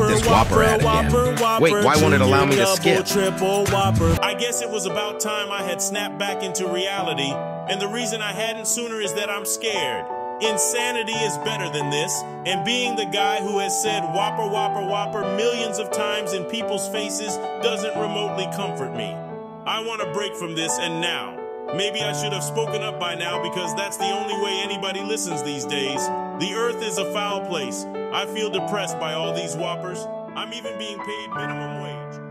Not this Whopper ad again. Wait, why won't it allow me to skip? Triple Whopper. I guess it was about time I had snapped back into reality, and the reason I hadn't sooner is that I'm scared. Insanity is better than this, and being the guy who has said Whopper, Whopper, Whopper millions of times in people's faces doesn't remotely comfort me. I want to break from this, and now. Maybe I should have spoken up by now because that's the only way anybody listens these days. The earth is a foul place. I feel depressed by all these whoppers. I'm even being paid minimum wage.